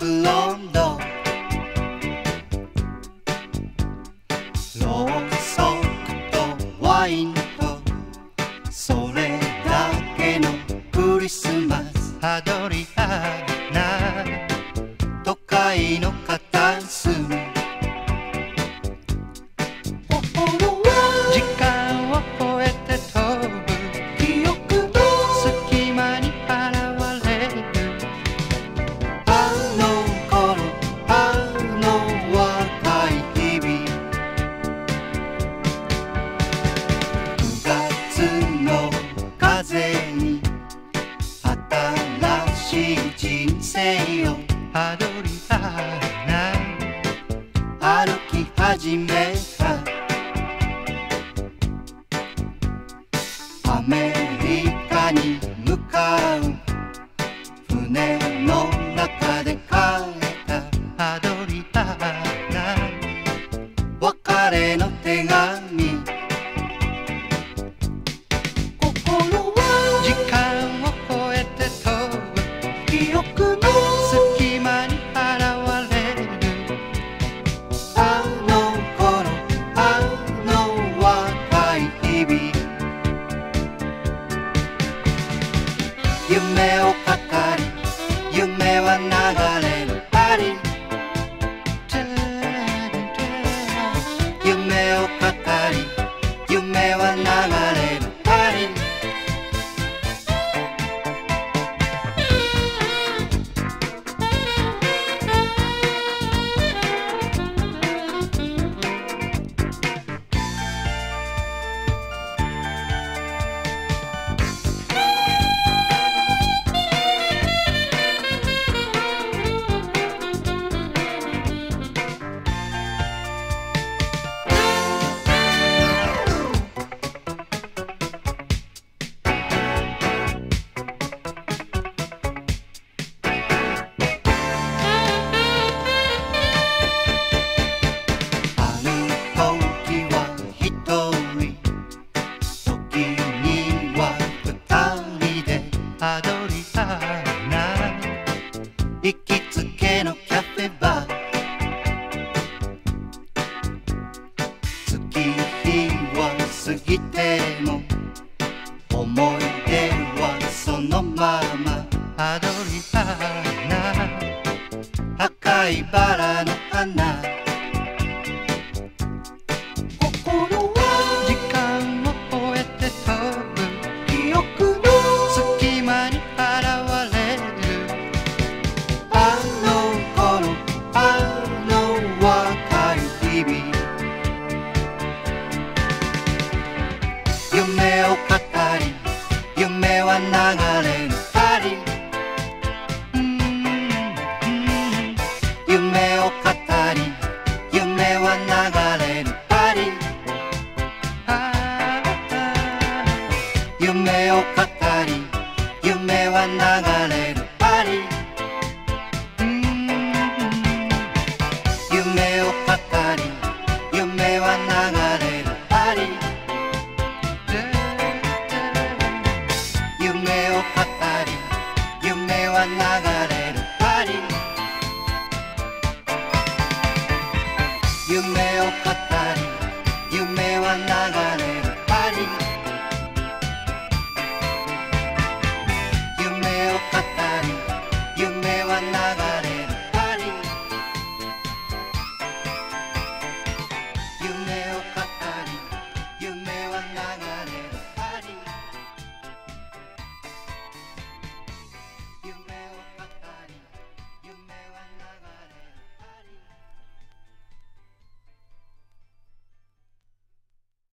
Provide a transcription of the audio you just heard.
ブロンド。ろうそくとワインと。それだけのクリスマスハドリアな都会の片リ夢を語り夢は流れいバラの花。心は時間を超えて飛ぶ記憶の隙間に現れる。あの頃あの若い日々。夢を語り夢は流は流れるパリ」「夢を語り夢は流れるパリ」「夢を語り夢は流れるパリ」「夢を語り